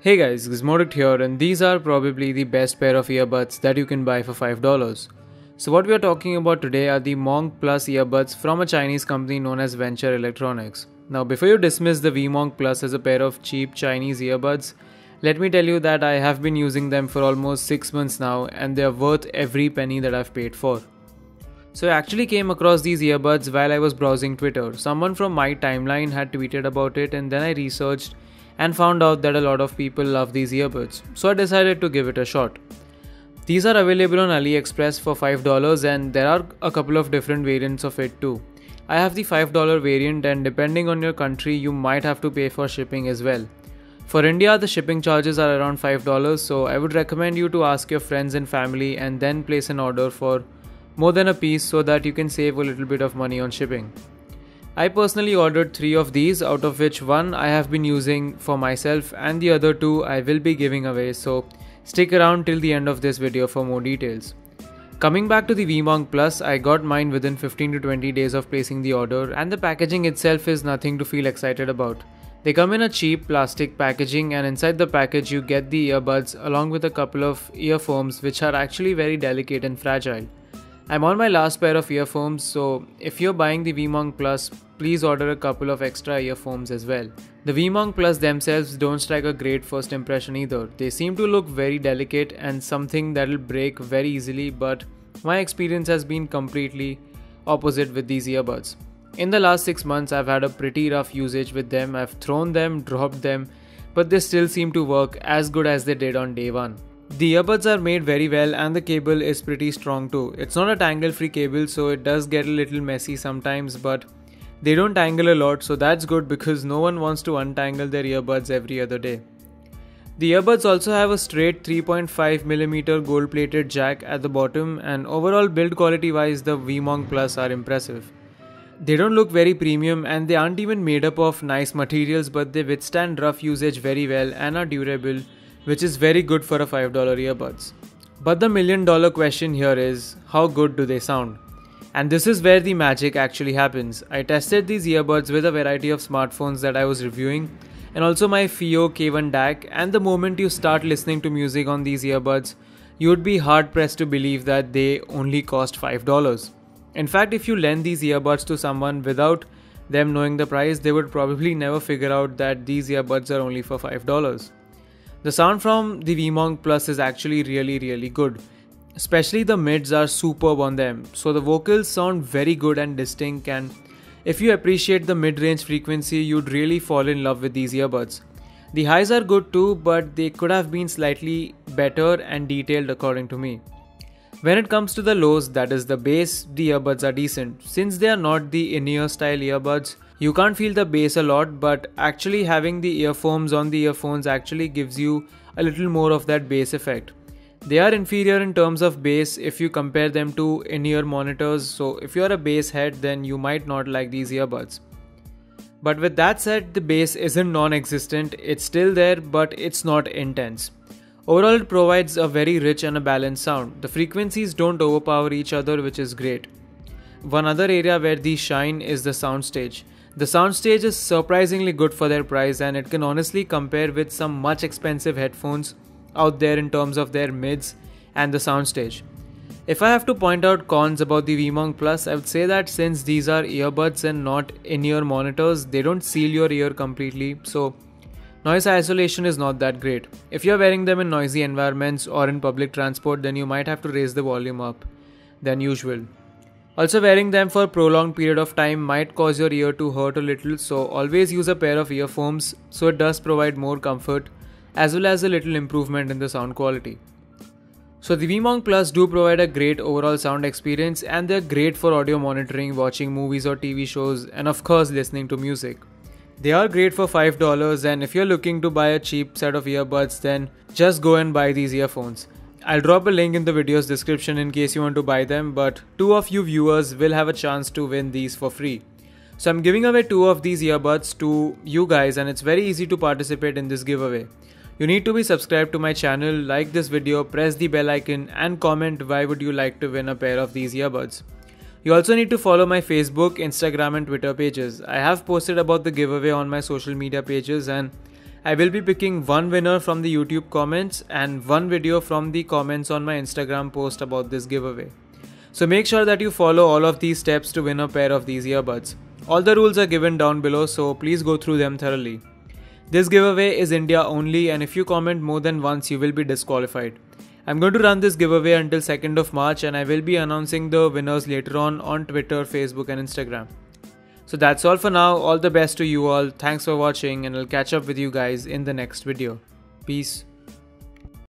Hey guys, Gizmoddict here and these are probably the best pair of earbuds that you can buy for $5. So what we are talking about today are the Monk Plus earbuds from a Chinese company known as Venture Electronics. Now before you dismiss the V-Monk Plus as a pair of cheap Chinese earbuds, let me tell you that I have been using them for almost 6 months now and they are worth every penny that I've paid for. So I actually came across these earbuds while I was browsing Twitter. Someone from my timeline had tweeted about it and then I researched and found out that a lot of people love these earbuds. So I decided to give it a shot. These are available on AliExpress for $5 and there are a couple of different variants of it too. I have the $5 variant and depending on your country you might have to pay for shipping as well. For India the shipping charges are around $5 so I would recommend you to ask your friends and family and then place an order for more than a piece so that you can save a little bit of money on shipping. I personally ordered 3 of these out of which one I have been using for myself and the other two I will be giving away so stick around till the end of this video for more details. Coming back to the VMonk Plus, I got mine within 15 to 20 days of placing the order and the packaging itself is nothing to feel excited about. They come in a cheap plastic packaging and inside the package you get the earbuds along with a couple of ear foams which are actually very delicate and fragile. I'm on my last pair of ear foams, so if you're buying the VMonk Plus, please order a couple of extra ear foams as well. The VMonk Plus themselves don't strike a great first impression either. They seem to look very delicate and something that'll break very easily, but my experience has been completely opposite with these earbuds. In the last 6 months, I've had a pretty rough usage with them. I've thrown them, dropped them, but they still seem to work as good as they did on day 1. The earbuds are made very well and the cable is pretty strong too. It's not a tangle free cable so it does get a little messy sometimes but they don't tangle a lot so that's good because no one wants to untangle their earbuds every other day. The earbuds also have a straight 3.5mm gold plated jack at the bottom and overall build quality wise the VMonk Plus are impressive. They don't look very premium and they aren't even made up of nice materials but they withstand rough usage very well and are durable which is very good for a $5 earbuds. But the million dollar question here is how good do they sound? And this is where the magic actually happens. I tested these earbuds with a variety of smartphones that I was reviewing and also my FiiO K1 DAC and the moment you start listening to music on these earbuds, you would be hard pressed to believe that they only cost $5. In fact, if you lend these earbuds to someone without them knowing the price, they would probably never figure out that these earbuds are only for $5. The sound from the VMonk Plus is actually really really good. Especially the mids are superb on them. So the vocals sound very good and distinct and if you appreciate the mid-range frequency you'd really fall in love with these earbuds. The highs are good too but they could have been slightly better and detailed according to me. When it comes to the lows, that is the bass, the earbuds are decent. Since they are not the in-ear style earbuds, you can't feel the bass a lot, but actually having the ear foams on the earphones actually gives you a little more of that bass effect. They are inferior in terms of bass if you compare them to in-ear monitors, so if you're a bass head then you might not like these earbuds. But with that said, the bass isn't non-existent, it's still there but it's not intense. Overall it provides a very rich and a balanced sound. The frequencies don't overpower each other which is great. One other area where these shine is the soundstage. The soundstage is surprisingly good for their price and it can honestly compare with some much expensive headphones out there in terms of their mids and the soundstage. If I have to point out cons about the VMonk Plus, I would say that since these are earbuds and not in-ear monitors, they don't seal your ear completely, so noise isolation is not that great. If you're wearing them in noisy environments or in public transport, then you might have to raise the volume up than usual. Also wearing them for a prolonged period of time might cause your ear to hurt a little so always use a pair of ear foams so it does provide more comfort as well as a little improvement in the sound quality. So the VMonk Plus do provide a great overall sound experience and they're great for audio monitoring, watching movies or TV shows and of course listening to music. They are great for $5 and if you're looking to buy a cheap set of earbuds then just go and buy these earphones. I'll drop a link in the video's description in case you want to buy them, but two of you viewers will have a chance to win these for free. So I'm giving away two of these earbuds to you guys and it's very easy to participate in this giveaway. You need to be subscribed to my channel, like this video, press the bell icon and comment why would you like to win a pair of these earbuds. You also need to follow my Facebook, Instagram and Twitter pages. I have posted about the giveaway on my social media pages and I will be picking one winner from the YouTube comments and one video from the comments on my Instagram post about this giveaway. So make sure that you follow all of these steps to win a pair of these earbuds. All the rules are given down below so please go through them thoroughly. This giveaway is India only and if you comment more than once you will be disqualified. I'm going to run this giveaway until 2nd of March and I will be announcing the winners later on on Twitter, Facebook and Instagram. So that's all for now. All the best to you all. Thanks for watching and I'll catch up with you guys in the next video. Peace.